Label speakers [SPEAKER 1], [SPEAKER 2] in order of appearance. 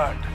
[SPEAKER 1] earned.